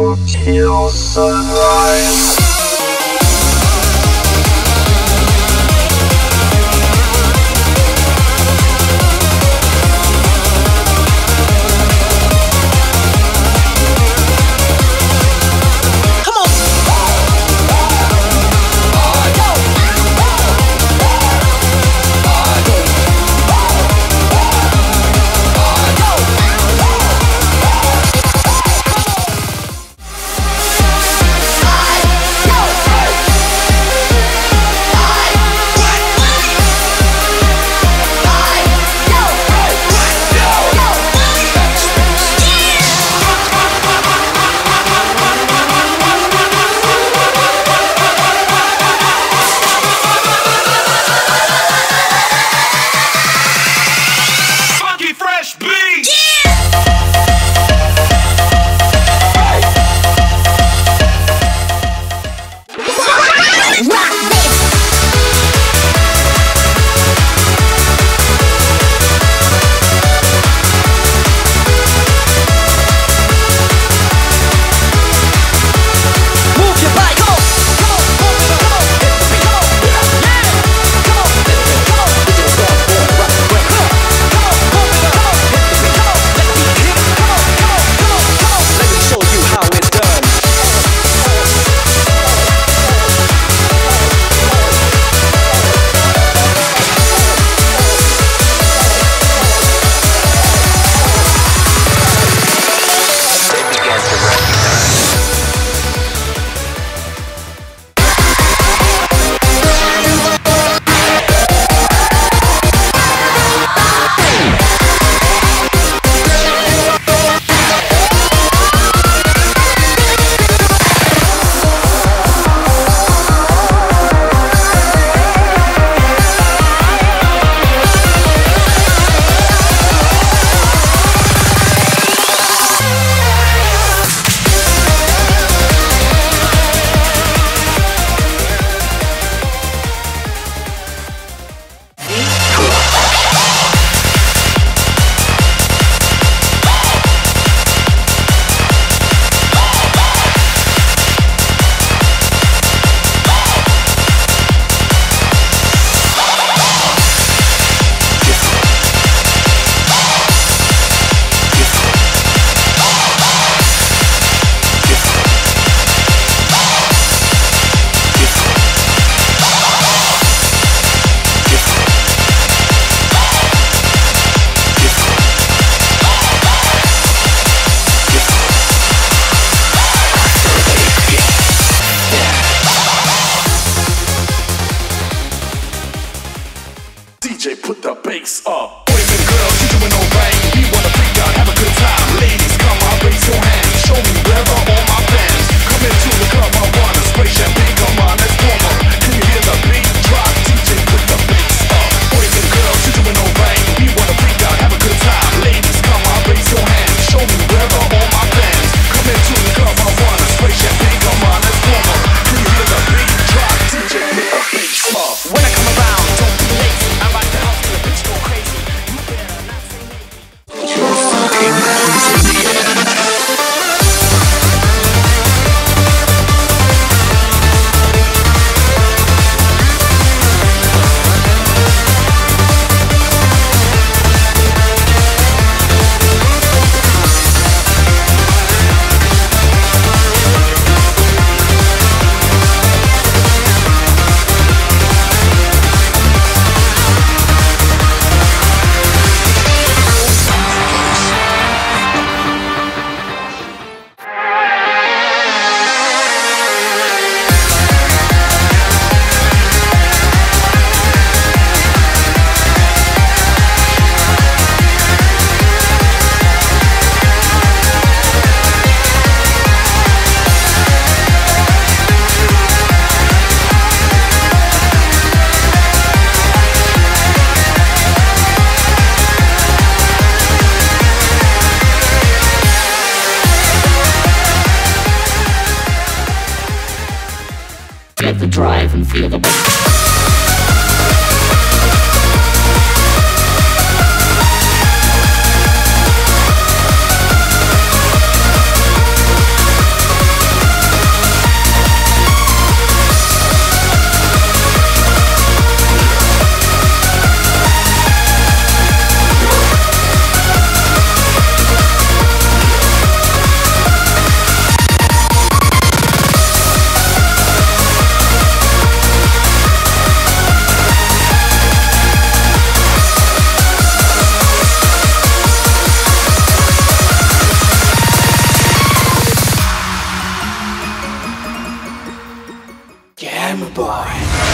Till sunrise. Put you're the best. I'm a boy.